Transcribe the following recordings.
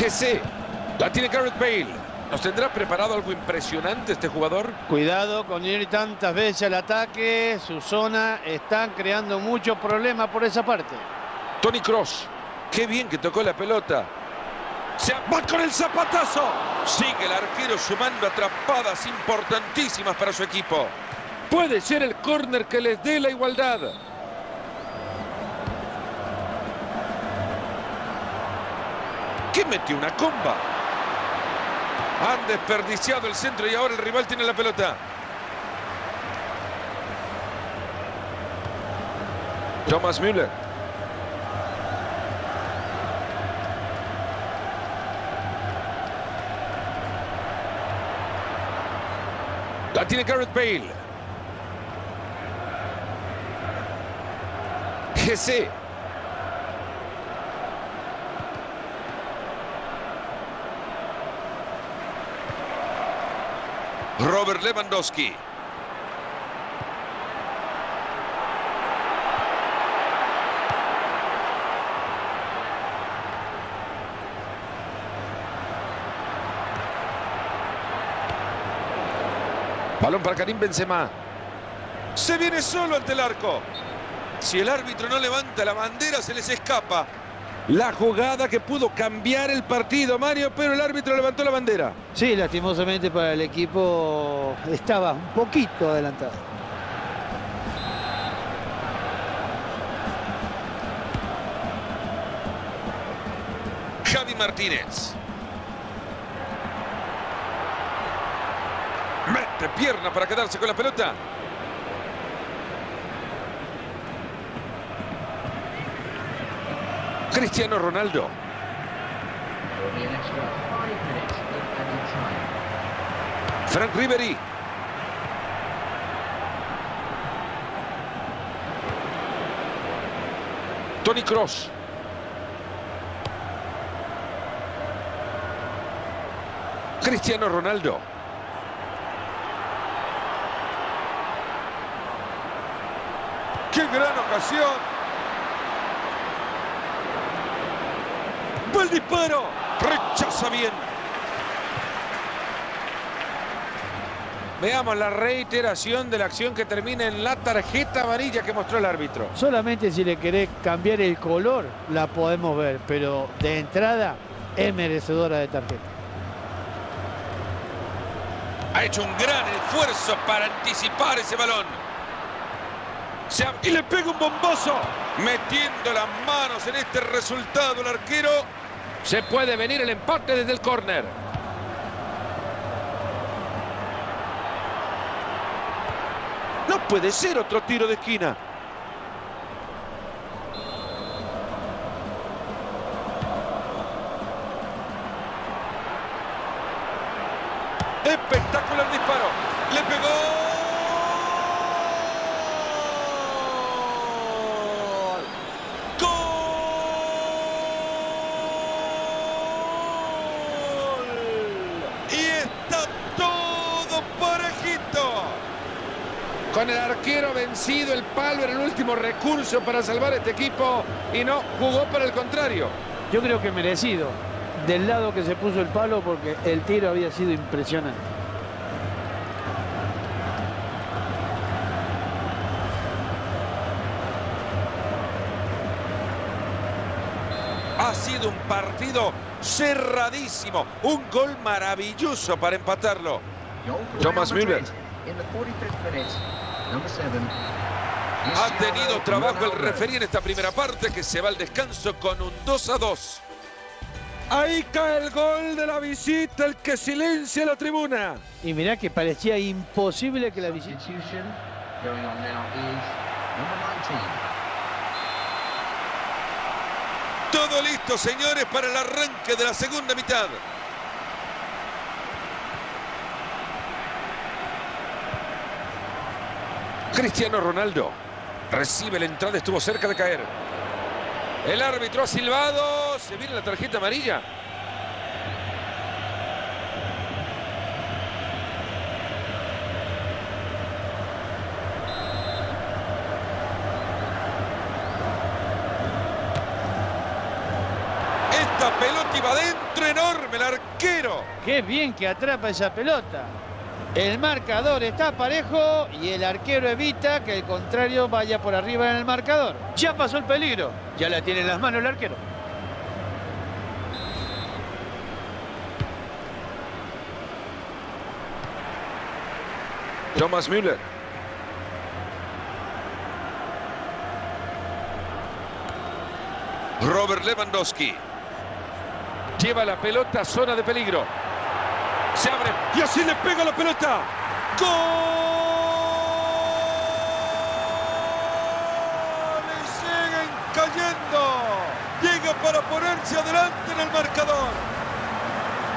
GC. La tiene Garrett Bale. ¿Nos tendrá preparado algo impresionante este jugador? Cuidado con ir tantas veces al ataque. Su zona están creando muchos problemas por esa parte. Tony Cross. Qué bien que tocó la pelota. Se va con el zapatazo. Sigue el arquero sumando atrapadas importantísimas para su equipo. Puede ser el córner que les dé la igualdad. ¿Qué metió una comba? Han desperdiciado el centro y ahora el rival tiene la pelota. Thomas Müller. La tiene Garrett Bale. GC. Robert Lewandowski. Balón para Karim Benzema. Se viene solo ante el arco. Si el árbitro no levanta la bandera, se les escapa. La jugada que pudo cambiar el partido, Mario, pero el árbitro levantó la bandera. Sí, lastimosamente para el equipo estaba un poquito adelantado. Javi Martínez. Mete pierna para quedarse con la pelota. Cristiano Ronaldo. Frank Ribery. Tony Cross. Cristiano Ronaldo. ¡Qué gran ocasión! ¡Va el disparo! ¡Rechaza bien! Veamos la reiteración de la acción que termina en la tarjeta amarilla que mostró el árbitro. Solamente si le querés cambiar el color la podemos ver, pero de entrada es merecedora de tarjeta. Ha hecho un gran esfuerzo para anticipar ese balón. Y le pega un bombazo. Metiendo las manos en este resultado el arquero. Se puede venir el empate desde el córner. No puede ser otro tiro de esquina. Espectacular disparo. Le pegó. ¡Gol! ¡Gol! Y está todo parejito. Con el vencido, el palo era el último recurso para salvar este equipo y no jugó para el contrario. Yo creo que merecido del lado que se puso el palo porque el tiro había sido impresionante. Ha sido un partido cerradísimo, un gol maravilloso para empatarlo. Thomas Müller. Ha tenido trabajo el referí en esta primera parte que se va al descanso con un 2 a 2. Ahí cae el gol de la visita, el que silencia la tribuna. Y mirá que parecía imposible que la visita. Substitution going on now is number 19. Todo listo, señores, para el arranque de la segunda mitad. Cristiano Ronaldo recibe la entrada, estuvo cerca de caer. El árbitro ha silbado, se viene la tarjeta amarilla. Esta pelota iba adentro, enorme el arquero. Qué bien que atrapa esa pelota. El marcador está parejo y el arquero evita que el contrario vaya por arriba en el marcador. Ya pasó el peligro. Ya la tiene en las manos el arquero. Thomas Müller. Robert Lewandowski. Lleva la pelota a zona de peligro. Se abre y así le pega la pelota. ¡Gol! Y siguen cayendo. Llega para ponerse adelante en el marcador.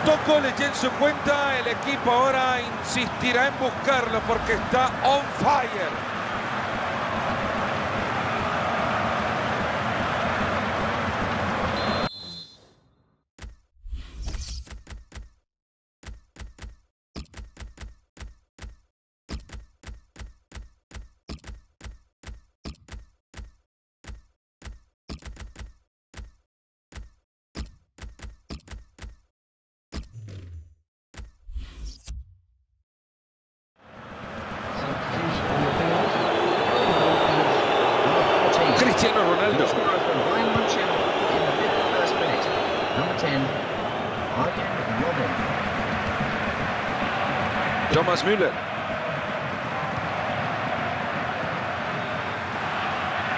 Tocó Leche en su cuenta. El equipo ahora insistirá en buscarlo porque está on fire. Thomas Müller.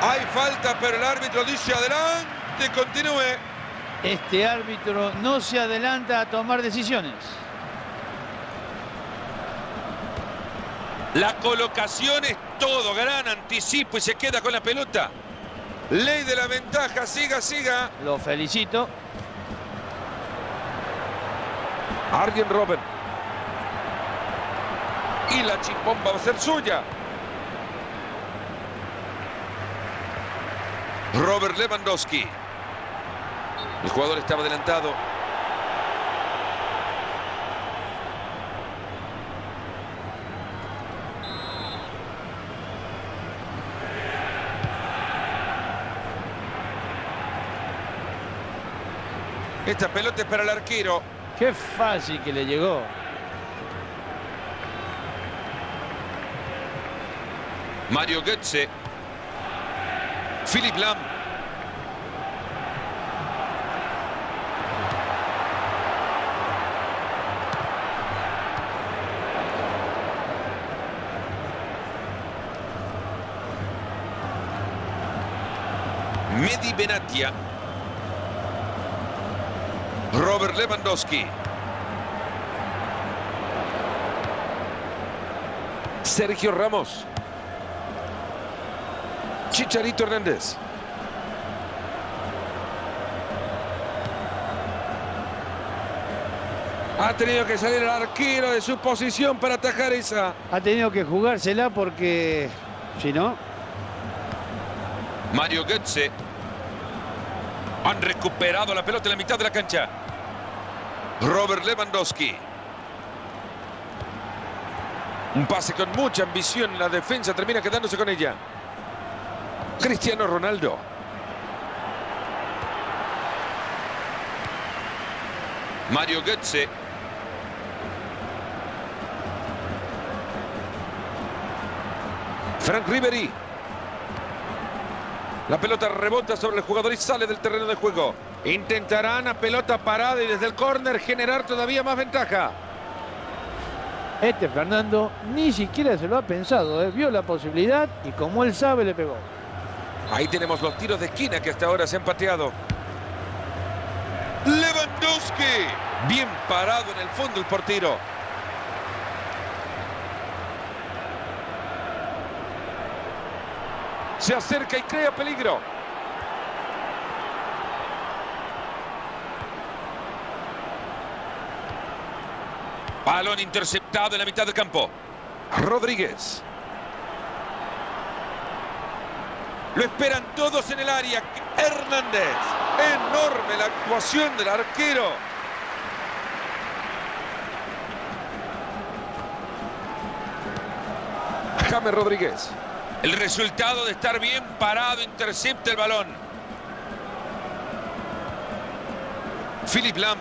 Hay falta, pero el árbitro dice adelante, continúe. Este árbitro no se adelanta a tomar decisiones. La colocación es todo, gran anticipo y se queda con la pelota. Ley de la ventaja, siga, siga. Lo felicito. Arjen Robben. Y la chimbomba va a ser suya. Robert Lewandowski. El jugador estaba adelantado. Esta pelota es para el arquero. Qué fácil que le llegó. Mario Götze. Philip Lam. Medi Benatia. Robert Lewandowski. Sergio Ramos. Chicharito Hernández. Ha tenido que salir el arquero de su posición para atajar esa. Ha tenido que jugársela porque, si no, Mario Götze. Han recuperado la pelota en la mitad de la cancha. Robert Lewandowski. Un pase con mucha ambición. La defensa termina quedándose con ella. Cristiano Ronaldo. Mario Götze. Frank Ribery. La pelota rebota sobre el jugador y sale del terreno de juego. Intentarán a pelota parada y desde el córner generar todavía más ventaja. este Fernando ni siquiera se lo ha pensado. ¿eh? Vio la posibilidad y como él sabe, le pegó. Ahí tenemos los tiros de esquina que hasta ahora se han pateado. Lewandowski. Bien parado en el fondo el portero. Se acerca y crea peligro. Balón interceptado en la mitad del campo. Rodríguez. Lo esperan todos en el área. Hernández. Enorme la actuación del arquero. James Rodríguez. El resultado de estar bien parado intercepta el balón. Philip Lam.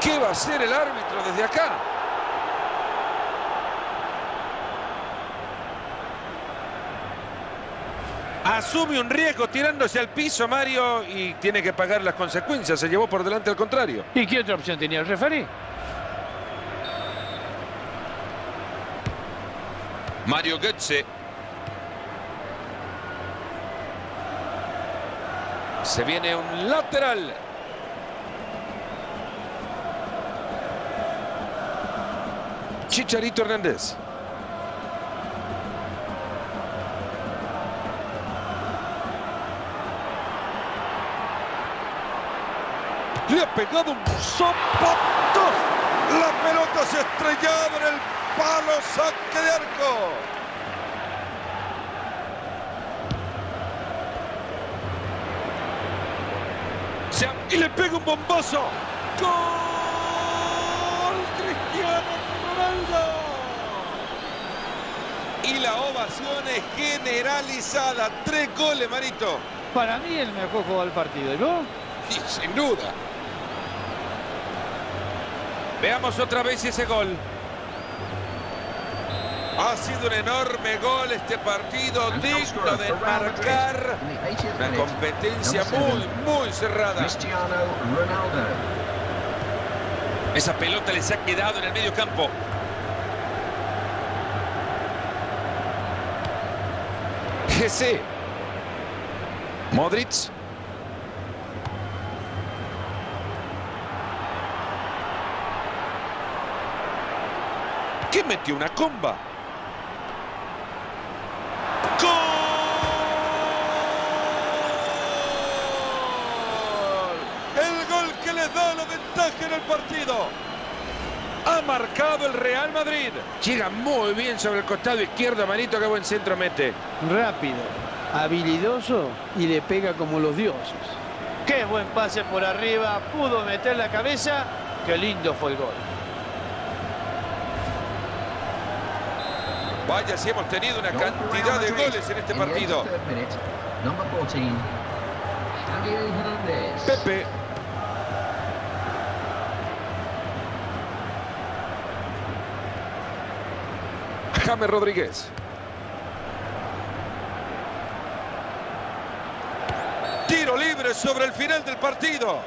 ¿Qué va a hacer el árbitro desde acá? Asume un riesgo tirándose al piso Mario y tiene que pagar las consecuencias. Se llevó por delante al contrario. ¿Y qué otra opción tenía el referí? Mario Götze. Se viene un lateral. Chicharito Hernández. Le ha pegado un zapato. La pelota se estrellaba en el palo, saque de arco. Se y le pega un bombazo. ¡Gol! Cristiano Ronaldo. Y la ovación es generalizada. Tres goles, Marito. Para mí el mejor jugador del partido. ¿Y vos? Y sin duda. Veamos otra vez ese gol. Ha sido un enorme gol este partido, digno de marcar in the 80th una competencia muy, muy cerrada. Cristiano Ronaldo. Esa pelota les ha quedado en el medio campo. GC. Modric. ¿Qué metió una comba? ¡Gol! El gol que les da la ventaja en el partido. Ha marcado el Real Madrid. Llega muy bien sobre el costado izquierdo. Manito, qué buen centro mete. Rápido, habilidoso y le pega como los dioses. Qué buen pase por arriba, pudo meter la cabeza. Qué lindo fue el gol. Vaya, si hemos tenido una cantidad de goles en este partido. 83rd minute, number 14, Javier Hernandez. Pepe. James Rodríguez. Tiro libre sobre el final del partido.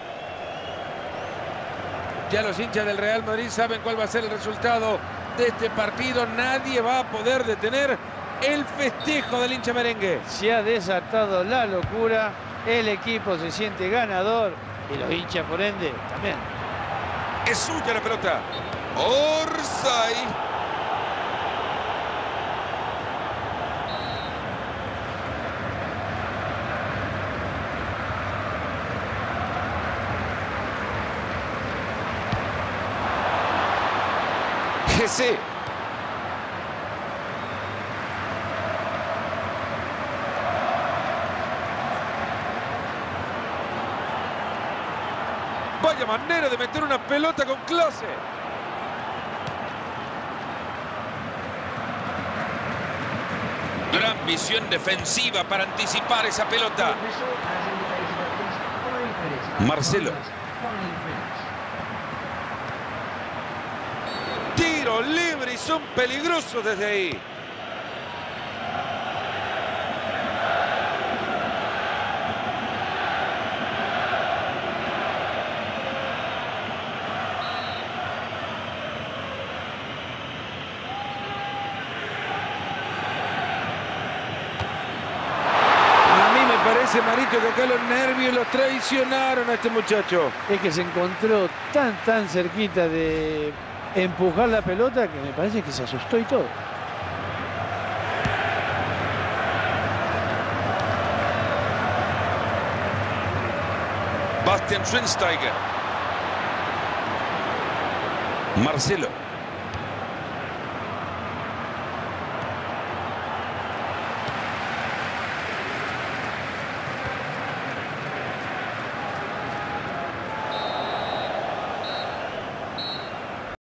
Ya los hinchas del Real Madrid saben cuál va a ser el resultado de este partido. Nadie va a poder detener el festejo del hincha merengue. Se ha desatado la locura, el equipo se siente ganador y los hinchas por ende también. Es suya la pelota. Orsay. GC. Vaya manera de meter una pelota con clase. Gran visión defensiva para anticipar esa pelota. The Tiro libre y son peligrosos desde ahí. A mí me parece, Marito, que acá los nervios los traicionaron a este muchacho. Es que se encontró tan, tan cerquita de empujar la pelota que me parece que se asustó y todo. Bastian Schweinsteiger. Marcelo.